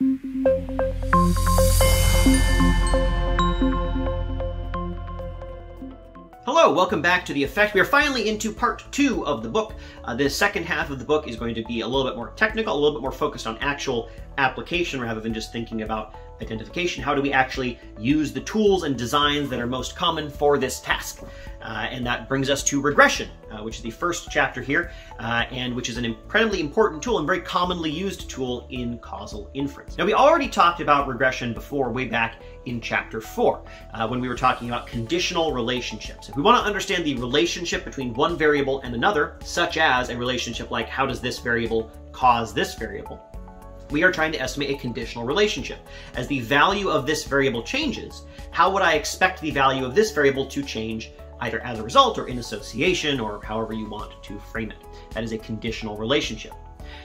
Hello, welcome back to The Effect. We are finally into part two of the book. Uh, the second half of the book is going to be a little bit more technical, a little bit more focused on actual application rather than just thinking about identification. How do we actually use the tools and designs that are most common for this task? Uh, and that brings us to regression, uh, which is the first chapter here, uh, and which is an incredibly important tool and very commonly used tool in causal inference. Now, we already talked about regression before, way back in chapter four, uh, when we were talking about conditional relationships. If we want to understand the relationship between one variable and another, such as a relationship like how does this variable cause this variable, we are trying to estimate a conditional relationship. As the value of this variable changes, how would I expect the value of this variable to change either as a result or in association or however you want to frame it? That is a conditional relationship.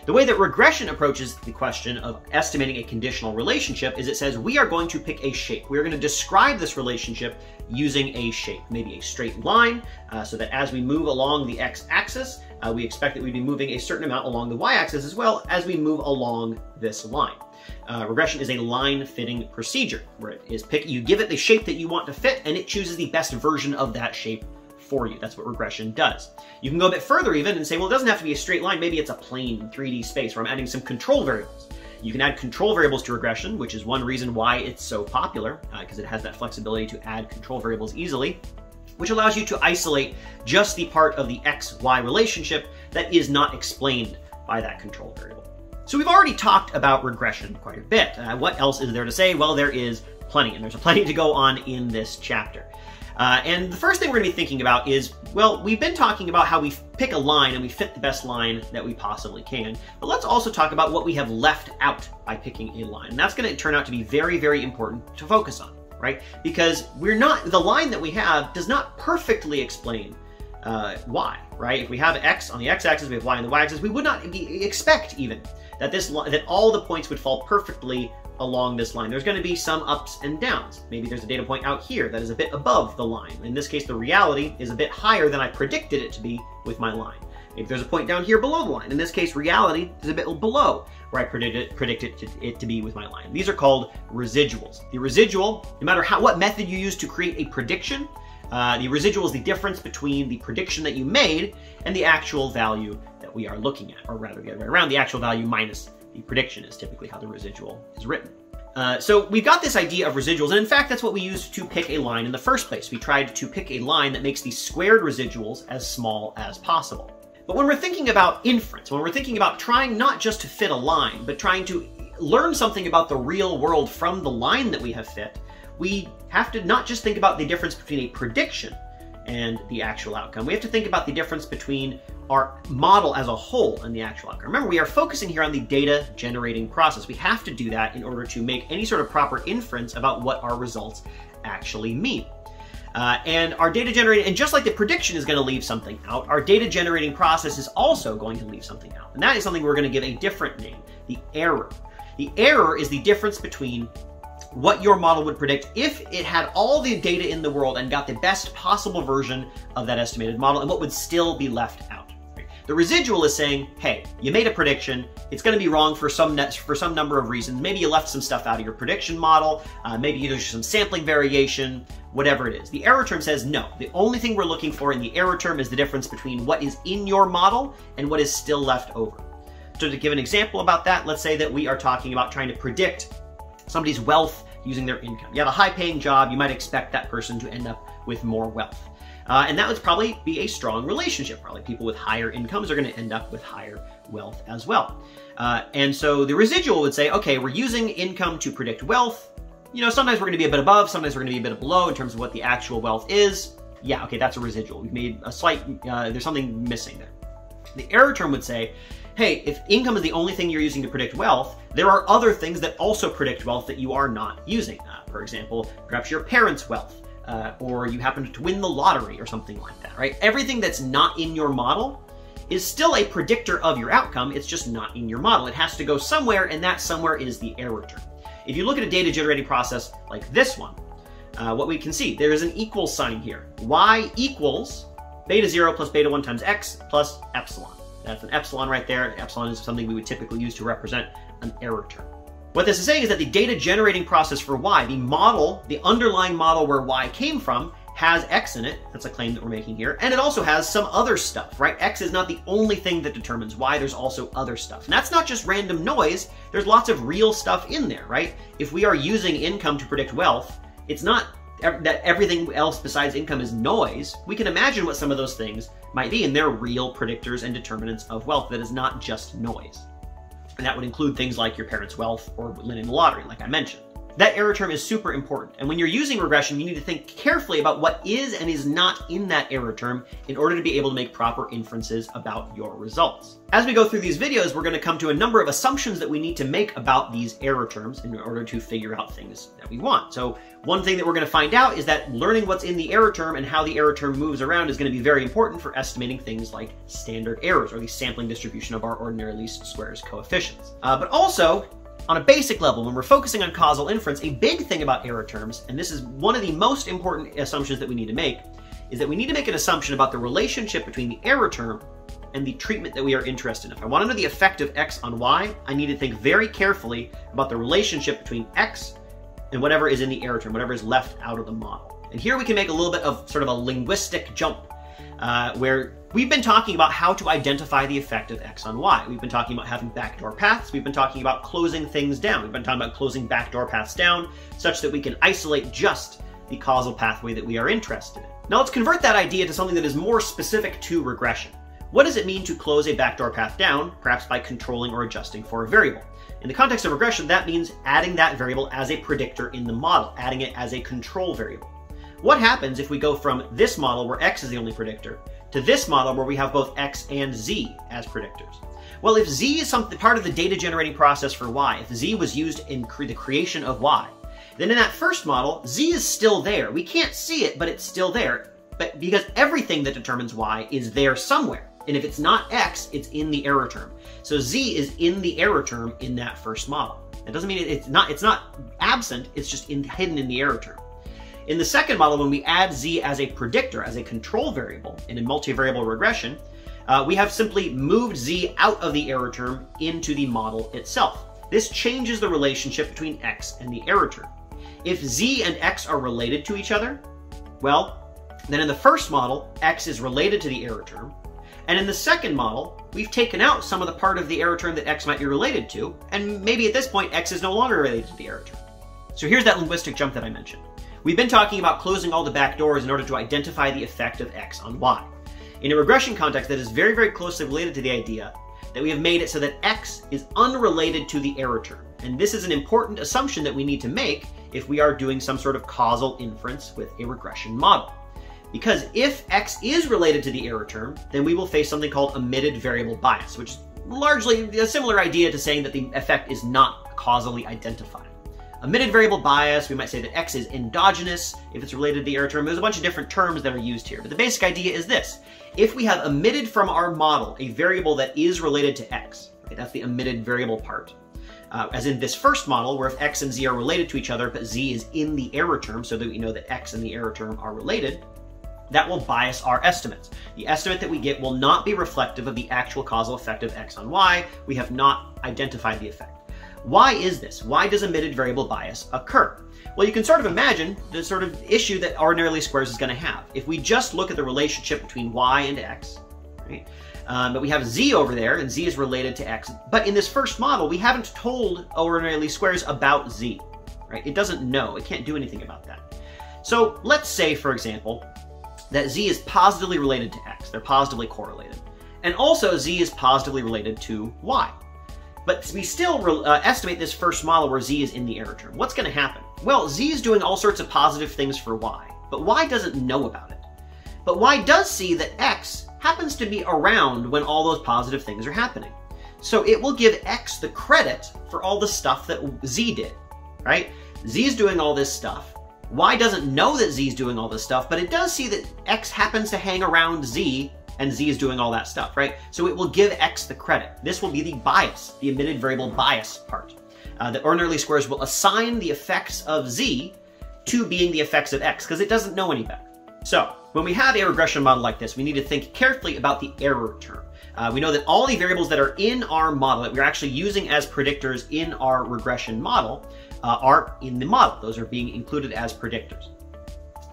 The way that regression approaches the question of estimating a conditional relationship is it says we are going to pick a shape. We are going to describe this relationship using a shape, maybe a straight line, uh, so that as we move along the x-axis, uh, we expect that we'd be moving a certain amount along the y-axis as well as we move along this line. Uh, regression is a line fitting procedure where it is pick, you give it the shape that you want to fit and it chooses the best version of that shape for you. That's what regression does. You can go a bit further even and say, well, it doesn't have to be a straight line. Maybe it's a plane 3D space where I'm adding some control variables. You can add control variables to regression, which is one reason why it's so popular, because uh, it has that flexibility to add control variables easily, which allows you to isolate just the part of the x-y relationship that is not explained by that control variable. So we've already talked about regression quite a bit. Uh, what else is there to say? Well, there is plenty, and there's plenty to go on in this chapter. Uh, and the first thing we're going to be thinking about is, well, we've been talking about how we pick a line and we fit the best line that we possibly can. But let's also talk about what we have left out by picking a line. And that's going to turn out to be very, very important to focus on, right? Because we're not, the line that we have does not perfectly explain uh, y, right? If we have x on the x-axis, we have y on the y-axis, we would not be, expect even that this that all the points would fall perfectly along this line. There's going to be some ups and downs. Maybe there's a data point out here that is a bit above the line. In this case, the reality is a bit higher than I predicted it to be with my line. Maybe there's a point down here below the line. In this case, reality is a bit below where I predicted, predicted it to be with my line. These are called residuals. The residual, no matter how what method you use to create a prediction, uh, the residual is the difference between the prediction that you made and the actual value that we are looking at, or rather the other way around, the actual value minus the prediction is typically how the residual is written. Uh, so we've got this idea of residuals, and in fact, that's what we used to pick a line in the first place. We tried to pick a line that makes the squared residuals as small as possible. But when we're thinking about inference, when we're thinking about trying not just to fit a line, but trying to learn something about the real world from the line that we have fit, we have to not just think about the difference between a prediction and the actual outcome. We have to think about the difference between our model as a whole and the actual outcome. Remember, we are focusing here on the data generating process. We have to do that in order to make any sort of proper inference about what our results actually mean. Uh, and our data generating, and just like the prediction is going to leave something out, our data generating process is also going to leave something out. And that is something we're going to give a different name, the error. The error is the difference between what your model would predict if it had all the data in the world and got the best possible version of that estimated model and what would still be left out. The residual is saying, hey, you made a prediction. It's going to be wrong for some for some number of reasons. Maybe you left some stuff out of your prediction model. Uh, maybe there's some sampling variation, whatever it is. The error term says no. The only thing we're looking for in the error term is the difference between what is in your model and what is still left over. So to give an example about that, let's say that we are talking about trying to predict somebody's wealth using their income. You have a high paying job, you might expect that person to end up with more wealth. Uh, and that would probably be a strong relationship. Probably people with higher incomes are going to end up with higher wealth as well. Uh, and so the residual would say, okay, we're using income to predict wealth. You know, sometimes we're going to be a bit above, sometimes we're going to be a bit below in terms of what the actual wealth is. Yeah, okay, that's a residual. We've made a slight, uh, there's something missing there. The error term would say, hey, if income is the only thing you're using to predict wealth, there are other things that also predict wealth that you are not using. Uh, for example, perhaps your parents' wealth, uh, or you happen to win the lottery or something like that, right? Everything that's not in your model is still a predictor of your outcome, it's just not in your model. It has to go somewhere, and that somewhere is the error term. If you look at a data generating process like this one, uh, what we can see, there is an equal sign here. y equals beta 0 plus beta 1 times x plus epsilon. That's an epsilon right there. Epsilon is something we would typically use to represent an error term. What this is saying is that the data generating process for y, the model, the underlying model where y came from, has x in it. That's a claim that we're making here. And it also has some other stuff, right? x is not the only thing that determines y. There's also other stuff. And that's not just random noise. There's lots of real stuff in there, right? If we are using income to predict wealth, it's not that everything else besides income is noise. We can imagine what some of those things might be, and they're real predictors and determinants of wealth that is not just noise. And that would include things like your parents' wealth or winning the lottery, like I mentioned. That error term is super important. And when you're using regression, you need to think carefully about what is and is not in that error term in order to be able to make proper inferences about your results. As we go through these videos, we're going to come to a number of assumptions that we need to make about these error terms in order to figure out things that we want. So one thing that we're going to find out is that learning what's in the error term and how the error term moves around is going to be very important for estimating things like standard errors or the sampling distribution of our ordinary least squares coefficients. Uh, but also, on a basic level, when we're focusing on causal inference, a big thing about error terms, and this is one of the most important assumptions that we need to make, is that we need to make an assumption about the relationship between the error term and the treatment that we are interested in. If I want to know the effect of x on y, I need to think very carefully about the relationship between x and whatever is in the error term, whatever is left out of the model. And here we can make a little bit of sort of a linguistic jump uh, where we've been talking about how to identify the effect of X on Y. We've been talking about having backdoor paths. We've been talking about closing things down. We've been talking about closing backdoor paths down such that we can isolate just the causal pathway that we are interested in. Now let's convert that idea to something that is more specific to regression. What does it mean to close a backdoor path down, perhaps by controlling or adjusting for a variable? In the context of regression, that means adding that variable as a predictor in the model, adding it as a control variable. What happens if we go from this model where x is the only predictor to this model where we have both x and z as predictors? Well, if z is something part of the data generating process for y, if z was used in cre the creation of y, then in that first model, z is still there. We can't see it, but it's still there. But because everything that determines y is there somewhere. And if it's not x, it's in the error term. So z is in the error term in that first model. That doesn't mean it's not it's not absent, it's just in, hidden in the error term. In the second model, when we add z as a predictor, as a control variable in a multivariable regression, uh, we have simply moved z out of the error term into the model itself. This changes the relationship between x and the error term. If z and x are related to each other, well, then in the first model, x is related to the error term, and in the second model, we've taken out some of the part of the error term that x might be related to, and maybe at this point, x is no longer related to the error term. So here's that linguistic jump that I mentioned. We've been talking about closing all the back doors in order to identify the effect of x on y. In a regression context, that is very, very closely related to the idea that we have made it so that x is unrelated to the error term. And this is an important assumption that we need to make if we are doing some sort of causal inference with a regression model. Because if x is related to the error term, then we will face something called omitted variable bias, which is largely a similar idea to saying that the effect is not causally identified. Omitted variable bias, we might say that X is endogenous if it's related to the error term. There's a bunch of different terms that are used here, but the basic idea is this. If we have omitted from our model a variable that is related to X, that's the omitted variable part, uh, as in this first model, where if x and z are related to each other, but z is in the error term, so that we know that x and the error term are related, that will bias our estimates. The estimate that we get will not be reflective of the actual causal effect of x on y. We have not identified the effect. Why is this? Why does omitted variable bias occur? Well, you can sort of imagine the sort of issue that ordinary least squares is going to have. If we just look at the relationship between y and x, right? Um, but we have z over there, and z is related to x. But in this first model, we haven't told ordinary least squares about z, right? It doesn't know. It can't do anything about that. So let's say, for example, that z is positively related to x. They're positively correlated. And also z is positively related to y. But we still uh, estimate this first model where z is in the error term. What's going to happen? Well, z is doing all sorts of positive things for y, but y doesn't know about it. But y does see that x happens to be around when all those positive things are happening. So it will give x the credit for all the stuff that z did, right? z is doing all this stuff. Y doesn't know that Z is doing all this stuff, but it does see that X happens to hang around Z and Z is doing all that stuff, right? So it will give X the credit. This will be the bias, the omitted variable bias part. Uh, the ordinary least squares will assign the effects of Z to being the effects of X, because it doesn't know any better. So, When we have a regression model like this, we need to think carefully about the error term. Uh, we know that all the variables that are in our model that we're actually using as predictors in our regression model uh, are in the model. Those are being included as predictors.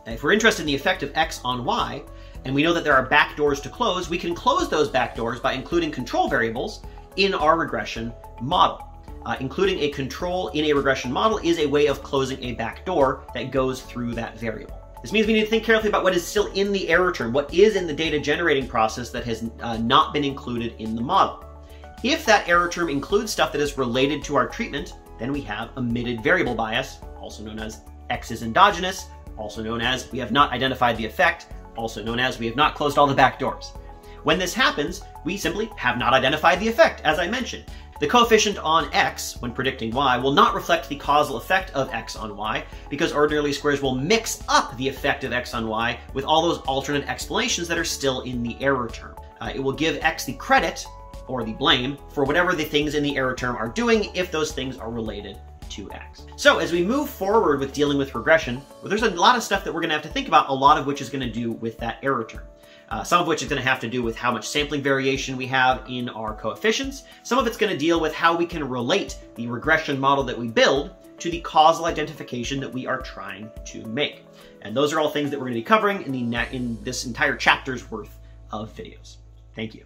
if we're interested in the effect of x on y, and we know that there are backdoors to close, we can close those backdoors by including control variables in our regression model. Uh, including a control in a regression model is a way of closing a backdoor that goes through that variable. This means we need to think carefully about what is still in the error term, what is in the data generating process that has uh, not been included in the model. If that error term includes stuff that is related to our treatment, then we have omitted variable bias, also known as X is endogenous, also known as we have not identified the effect, also known as we have not closed all the back doors. When this happens, we simply have not identified the effect, as I mentioned. The coefficient on x, when predicting y, will not reflect the causal effect of x on y, because ordinary least squares will mix up the effect of x on y with all those alternate explanations that are still in the error term. Uh, it will give x the credit, or the blame, for whatever the things in the error term are doing if those things are related to x. So as we move forward with dealing with regression, well, there's a lot of stuff that we're going to have to think about, a lot of which is going to do with that error term. Uh, some of which is going to have to do with how much sampling variation we have in our coefficients. Some of it's going to deal with how we can relate the regression model that we build to the causal identification that we are trying to make. And those are all things that we're going to be covering in, the in this entire chapter's worth of videos. Thank you.